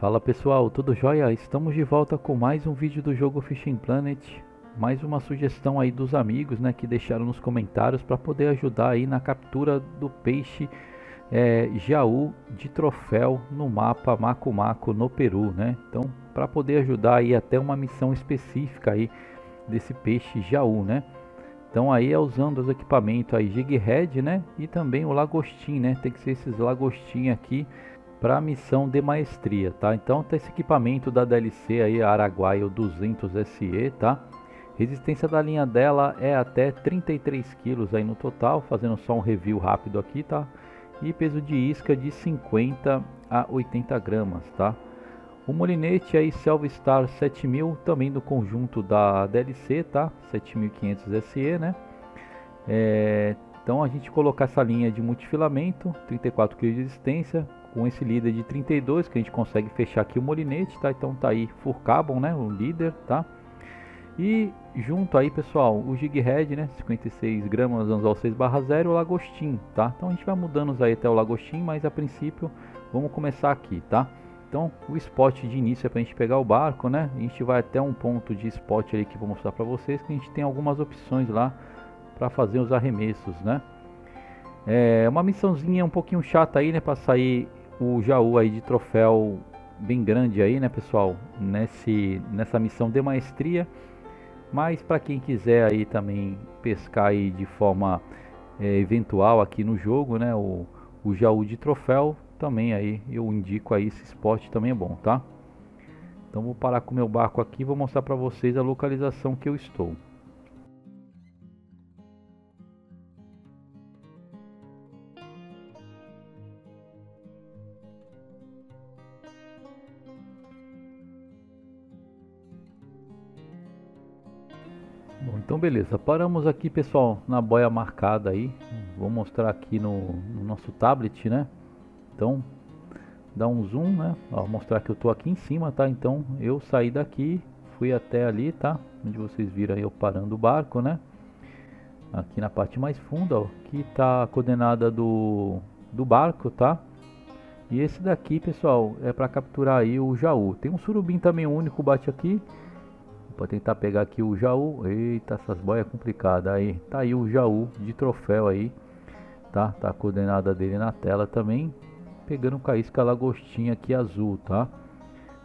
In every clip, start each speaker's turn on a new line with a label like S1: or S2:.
S1: Fala pessoal, tudo jóia? Estamos de volta com mais um vídeo do jogo Fishing Planet. Mais uma sugestão aí dos amigos, né, que deixaram nos comentários para poder ajudar aí na captura do peixe é, jaú de troféu no mapa Maco Maco no Peru, né? Então, para poder ajudar aí até uma missão específica aí desse peixe jaú, né? Então aí é usando os equipamentos aí Jig Head, né? E também o lagostim, né? Tem que ser esses lagostim aqui para a missão de maestria, tá? Então tá esse equipamento da DLC aí, Araguaia 200 SE, tá? Resistência da linha dela é até 33 kg aí no total, fazendo só um review rápido aqui, tá? E peso de isca de 50 a 80 gramas, tá? O molinete aí Selvstar 7000, também do conjunto da DLC, tá? 7500 SE, né? É, então a gente colocar essa linha de multifilamento, 34 kg de resistência, com esse líder de 32 que a gente consegue fechar aqui o molinete, tá? Então tá aí Full Carbon, né? O líder, tá? E junto aí, pessoal, o Jig Head, né? 56 gramas, anzol 6 barra 0, o Lagostim, tá? Então a gente vai mudando aí até o Lagostim, mas a princípio vamos começar aqui, tá? Então o spot de início é para a gente pegar o barco, né? A gente vai até um ponto de spot ali que vou mostrar para vocês, que a gente tem algumas opções lá para fazer os arremessos, né? É uma missãozinha um pouquinho chata aí, né? Para sair o Jaú aí de troféu bem grande aí, né, pessoal? Nesse, nessa missão de maestria. Mas para quem quiser aí também pescar aí de forma é, eventual aqui no jogo, né, o, o Jaú de troféu também aí eu indico aí esse esporte também é bom, tá? Então vou parar com o meu barco aqui vou mostrar para vocês a localização que eu estou. Então beleza, paramos aqui pessoal na boia marcada aí, vou mostrar aqui no, no nosso tablet, né? Então, dá um zoom, né? Ó, mostrar que eu tô aqui em cima, tá? Então, eu saí daqui, fui até ali, tá? Onde vocês viram eu parando o barco, né? Aqui na parte mais funda, ó, aqui tá a coordenada do, do barco, tá? E esse daqui, pessoal, é para capturar aí o jaú. Tem um surubim também único, bate aqui. Vou tentar pegar aqui o Jaú. Eita, essas boias é complicadas. Aí, tá aí o Jaú de troféu aí. Tá? Tá a coordenada dele na tela também. Pegando com a isca lagostinha aqui azul, tá?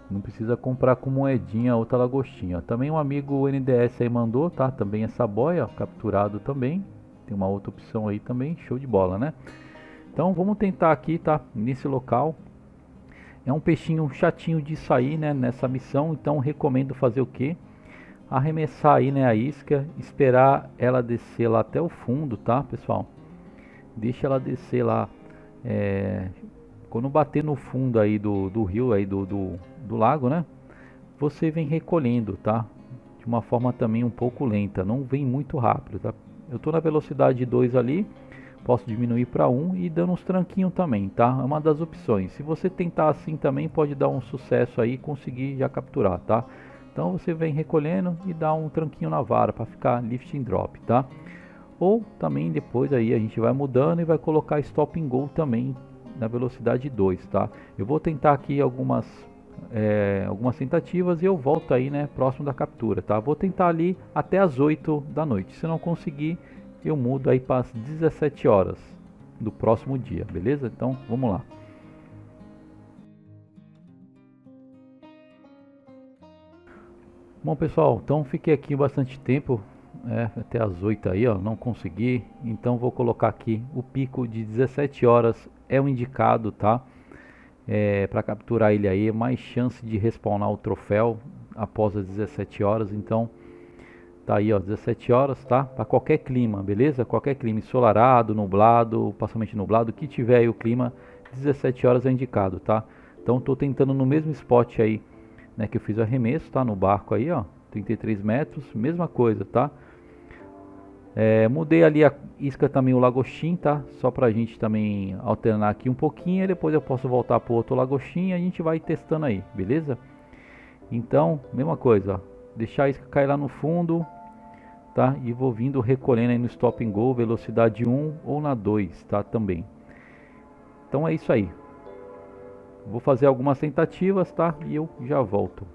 S1: Não precisa comprar com moedinha outra lagostinha. Também um amigo NDS aí mandou, tá? Também essa boia, capturado também. Tem uma outra opção aí também, show de bola, né? Então vamos tentar aqui, tá? Nesse local. É um peixinho chatinho de sair, né? Nessa missão, então recomendo fazer o que? Arremessar aí né, a isca, esperar ela descer lá até o fundo, tá pessoal? Deixa ela descer lá, é, quando bater no fundo aí do, do rio, aí do, do, do lago, né? Você vem recolhendo, tá? De uma forma também um pouco lenta, não vem muito rápido, tá? Eu tô na velocidade 2 ali, posso diminuir para 1 um e dando uns tranquinhos também, tá? É uma das opções. Se você tentar assim também pode dar um sucesso aí, conseguir já capturar, tá? Então você vem recolhendo e dá um tranquinho na vara para ficar lifting drop, tá? Ou também depois aí a gente vai mudando e vai colocar stop and go também na velocidade 2, tá? Eu vou tentar aqui algumas é, algumas tentativas e eu volto aí, né, próximo da captura, tá? Vou tentar ali até as 8 da noite. Se não conseguir, eu mudo aí para as 17 horas do próximo dia, beleza? Então, vamos lá. Bom pessoal, então fiquei aqui bastante tempo, é, até as 8 aí, ó, não consegui, então vou colocar aqui o pico de 17 horas é o indicado, tá? É, para capturar ele aí, mais chance de respawnar o troféu após as 17 horas, então tá aí ó, 17 horas, tá? Para qualquer clima, beleza? Qualquer clima, ensolarado, nublado, parcialmente nublado, que tiver aí o clima, 17 horas é indicado, tá? Então tô tentando no mesmo spot aí né, que eu fiz o arremesso, tá? No barco aí, ó, 33 metros, mesma coisa, tá? É, mudei ali a isca também o lagostim, tá? Só pra gente também alternar aqui um pouquinho, depois eu posso voltar pro outro lagostim e a gente vai testando aí, beleza? Então, mesma coisa, ó, deixar a isca cair lá no fundo, tá? E vou vindo recolhendo aí no stop and go, velocidade 1 ou na 2, tá? Também. Então é isso aí. Vou fazer algumas tentativas, tá? E eu já volto.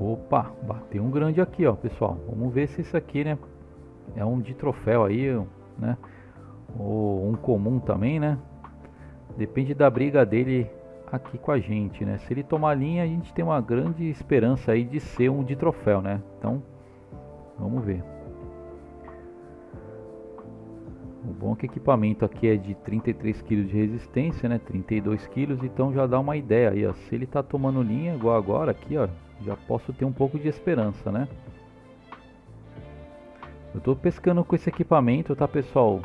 S1: Opa, bateu um grande aqui, ó, pessoal. Vamos ver se isso aqui, né, é um de troféu aí, né? Ou um comum também, né? Depende da briga dele aqui com a gente, né? Se ele tomar linha, a gente tem uma grande esperança aí de ser um de troféu, né? Então, vamos ver. O bom é que o equipamento aqui é de 33 kg de resistência, né? 32 kg, então já dá uma ideia aí, ó. Se ele tá tomando linha igual agora aqui, ó, já posso ter um pouco de esperança, né? Eu estou pescando com esse equipamento, tá pessoal?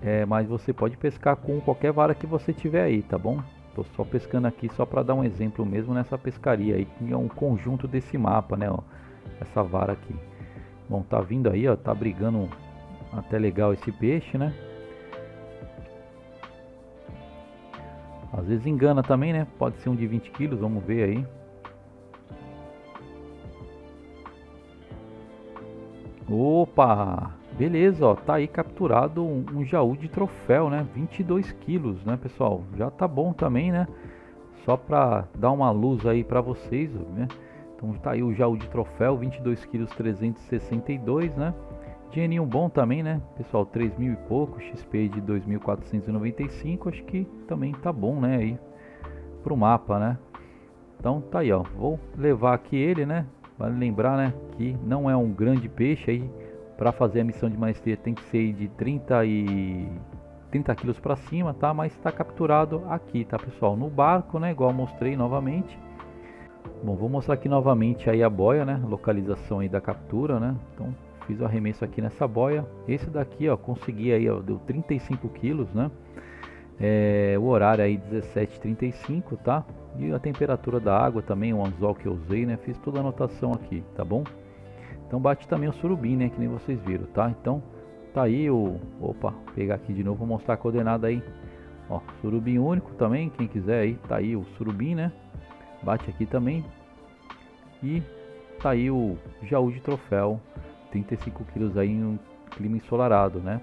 S1: É, mas você pode pescar com qualquer vara que você tiver aí, tá bom? Estou só pescando aqui só para dar um exemplo mesmo nessa pescaria aí, que é um conjunto desse mapa, né? Ó, essa vara aqui. Bom, tá vindo aí, ó, tá brigando até legal esse peixe, né? Às vezes engana também, né? Pode ser um de 20 quilos, vamos ver aí. Opa! Beleza, ó, tá aí capturado um, um jaú de troféu, né? 22 quilos, né, pessoal? Já tá bom também, né? Só pra dar uma luz aí pra vocês, né? Então tá aí o jaú de troféu, 22 quilos 362, né? Dinheirinho bom também, né? Pessoal, 3 mil e pouco, XP de 2.495, acho que também tá bom, né? Aí pro mapa, né? Então tá aí, ó. Vou levar aqui ele, né? Vale lembrar, né, que não é um grande peixe aí para fazer a missão de maestria tem que ser de 30 e 30 quilos para cima, tá? Mas está capturado aqui, tá, pessoal? No barco, né? Igual mostrei novamente. Bom, vou mostrar aqui novamente aí a boia, né? Localização aí da captura, né? Então fiz o arremesso aqui nessa boia. Esse daqui, ó, consegui aí, ó, deu 35 quilos, né? É, o horário aí 17:35, tá? E a temperatura da água também, o anzol que eu usei, né? Fiz toda a anotação aqui, tá bom? Então bate também o surubim, né? Que nem vocês viram, tá? Então tá aí o... Opa, pegar aqui de novo, vou mostrar a coordenada aí. Ó, surubim único também, quem quiser aí, tá aí o surubim, né? Bate aqui também. E tá aí o jaú de troféu, 35 quilos aí em um clima ensolarado, né?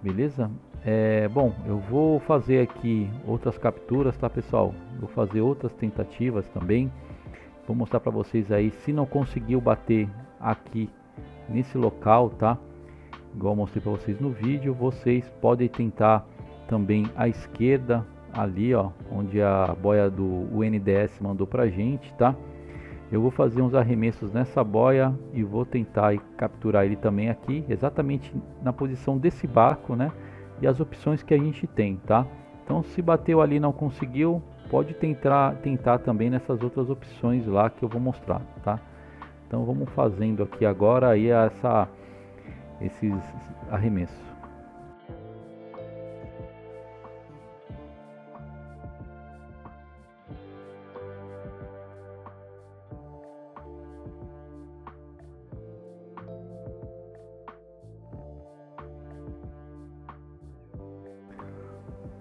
S1: Beleza? É, bom, eu vou fazer aqui outras capturas, tá pessoal? Vou fazer outras tentativas também. Vou mostrar para vocês aí, se não conseguiu bater aqui nesse local, tá? Igual mostrei para vocês no vídeo, vocês podem tentar também à esquerda, ali ó, onde a boia do UNDS mandou pra gente, tá? Eu vou fazer uns arremessos nessa boia e vou tentar capturar ele também aqui, exatamente na posição desse barco, né? E as opções que a gente tem, tá? Então, se bateu ali e não conseguiu, pode tentar, tentar também nessas outras opções lá que eu vou mostrar, tá? Então, vamos fazendo aqui agora aí essa, esses arremessos.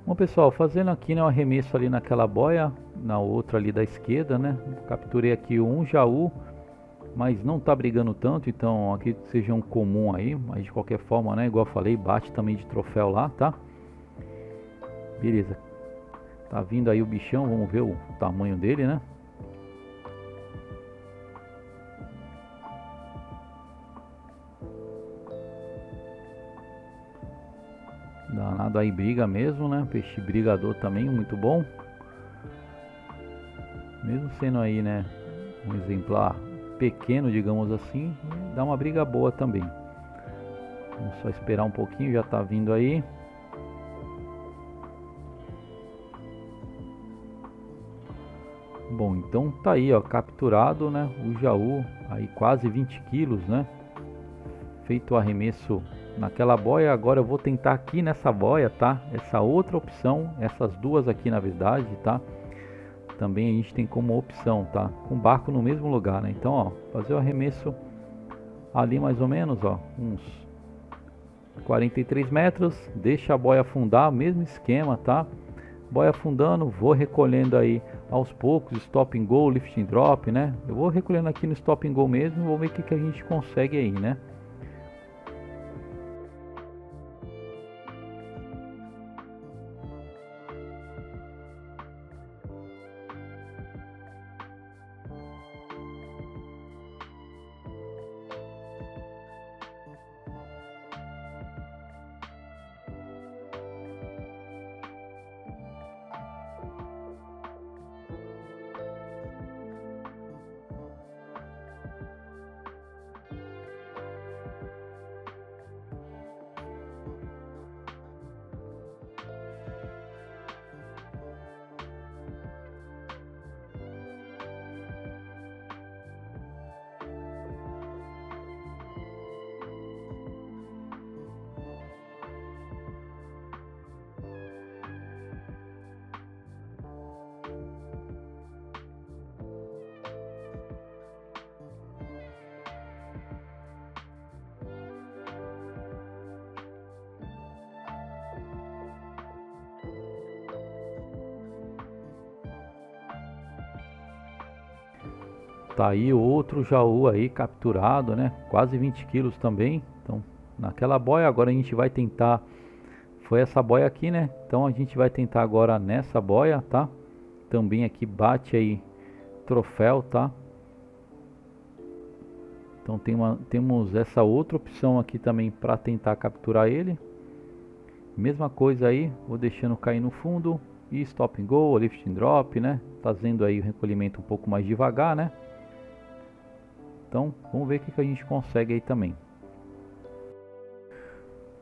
S1: Bom pessoal, fazendo aqui né, um arremesso ali naquela boia, na outra ali da esquerda, né? Capturei aqui um jaú, mas não tá brigando tanto, então aqui seja um comum aí, mas de qualquer forma, né? Igual eu falei, bate também de troféu lá, tá? Beleza. Tá vindo aí o bichão, vamos ver o tamanho dele, né? Danado aí briga mesmo, né? Peixe brigador também, muito bom. Mesmo sendo aí, né? Um exemplar pequeno, digamos assim, dá uma briga boa também. Vamos só esperar um pouquinho, já está vindo aí. Bom, então tá aí, ó, capturado, né? O Jaú, aí quase 20 quilos, né? Feito o arremesso naquela boia. Agora eu vou tentar aqui nessa boia, tá? Essa outra opção, essas duas aqui na verdade, tá? Também a gente tem como opção, tá? Com barco no mesmo lugar, né? Então, ó, fazer o arremesso ali mais ou menos, ó, uns 43 metros. Deixa a boia afundar, mesmo esquema, tá? Boia afundando, vou recolhendo aí aos poucos, stop and go, lift and drop, né? Eu vou recolhendo aqui no stop and go mesmo, vou ver o que, que a gente consegue aí, né? Tá aí outro jaú aí capturado, né? Quase 20 quilos também. Então, naquela boia, agora a gente vai tentar. Foi essa boia aqui, né? Então a gente vai tentar agora nessa boia, tá? Também aqui bate aí troféu, tá? Então tem uma, temos essa outra opção aqui também para tentar capturar ele. Mesma coisa aí, vou deixando cair no fundo e stop and go, lift and drop, né? Fazendo aí o recolhimento um pouco mais devagar, né? Então, vamos ver o que, que a gente consegue aí também.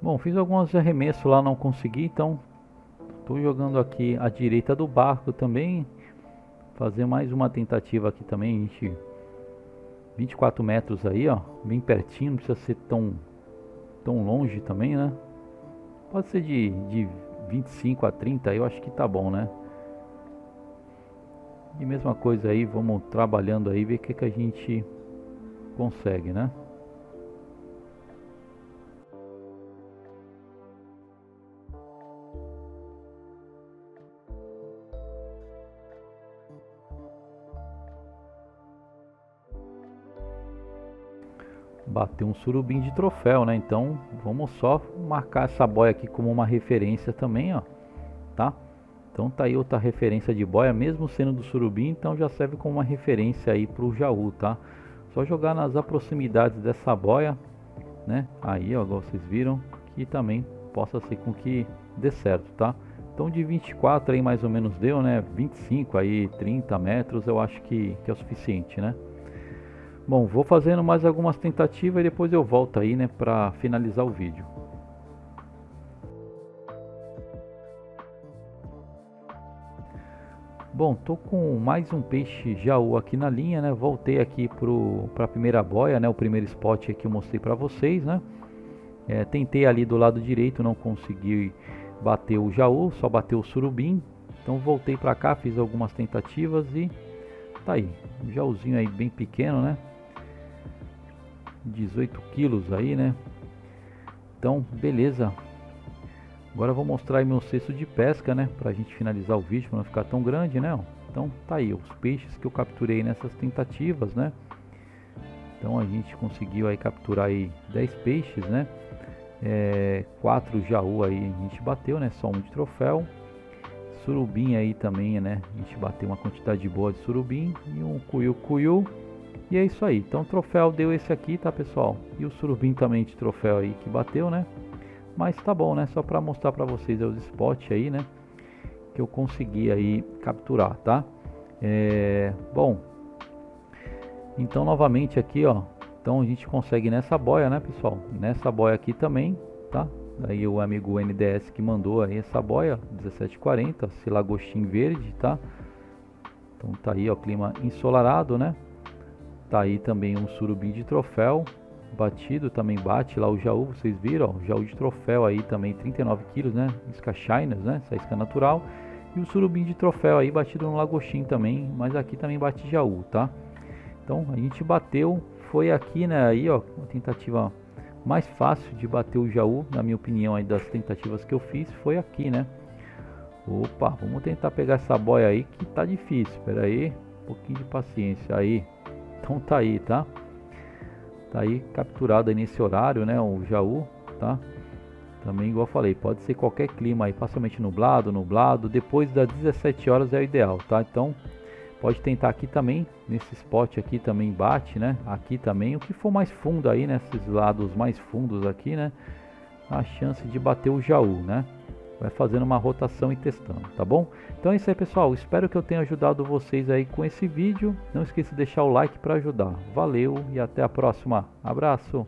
S1: Bom, fiz alguns arremessos lá, não consegui, então estou jogando aqui à direita do barco também. Fazer mais uma tentativa aqui também, a gente 24 metros aí, ó, bem pertinho, não precisa ser tão tão longe também, né? Pode ser de, de 25 a 30, eu acho que tá bom, né? E mesma coisa aí, vamos trabalhando aí, ver o que, que a gente consegue, né? Bateu um surubim de troféu, né? Então vamos só marcar essa boia aqui como uma referência também, ó, tá? Então tá aí outra referência de boia, mesmo sendo do surubim, então já serve como uma referência aí para o jaú, tá? Só jogar nas proximidades dessa boia, né? Aí, ó, vocês viram que também possa ser com que dê certo, tá? Então de 24 aí mais ou menos deu, né? 25 aí, 30 metros eu acho que, que é o suficiente, né? Bom, vou fazendo mais algumas tentativas e depois eu volto aí, né, para finalizar o vídeo. Bom, tô com mais um peixe jaú aqui na linha, né? Voltei aqui para a primeira boia, né? O primeiro spot que eu mostrei para vocês, né? É, tentei ali do lado direito, não consegui bater o jaú, só bateu o surubim. Então voltei para cá, fiz algumas tentativas e tá aí. Um jaúzinho aí bem pequeno, né? 18 quilos aí, né? Então, beleza. Agora eu vou mostrar aí meu cesto de pesca, né? Pra gente finalizar o vídeo, para não ficar tão grande, né? Então tá aí, os peixes que eu capturei nessas tentativas, né? Então a gente conseguiu aí capturar aí 10 peixes, né? É, quatro jaú aí a gente bateu, né? Só um de troféu. Surubim aí também, né? A gente bateu uma quantidade boa de surubim e um cuiu-cuiu. E é isso aí. Então o troféu deu esse aqui, tá pessoal? E o surubim também de troféu aí que bateu, né? Mas tá bom, né? Só para mostrar para vocês os spots aí, né? Que eu consegui aí capturar, tá? É, bom, Então novamente aqui, ó, então a gente consegue nessa boia, né, pessoal? Nessa boia aqui também, tá? Aí o amigo NDS que mandou aí essa boia, 1740, esse lagostim verde, tá? Então tá aí, ó, clima ensolarado, né? Tá aí também um surubim de troféu batido, também bate lá o jaú, vocês viram, ó, jaú de troféu aí também 39 quilos, né? Isca Shiners, né? Essa isca natural. E o surubim de troféu aí batido no lagostim também, mas aqui também bate jaú, tá? Então a gente bateu, foi aqui, né? Aí, ó, uma tentativa mais fácil de bater o jaú, na minha opinião, aí das tentativas que eu fiz, foi aqui, né? Opa, vamos tentar pegar essa boia aí que tá difícil. Espera aí, um pouquinho de paciência aí. Então tá aí, tá? Tá aí capturado aí nesse horário, né? O Jaú, tá? Também, igual falei, pode ser qualquer clima aí, parcialmente nublado, nublado. Depois das 17 horas é o ideal, tá? Então, pode tentar aqui também, nesse spot aqui também bate, né? Aqui também, o que for mais fundo aí, nesses lados mais fundos aqui, né? A chance de bater o Jaú, né? Vai fazendo uma rotação e testando, tá bom? Então é isso aí, pessoal. Espero que eu tenha ajudado vocês aí com esse vídeo. Não esqueça de deixar o like para ajudar. Valeu e até a próxima. Abraço.